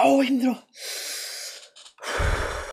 아우 힘들어.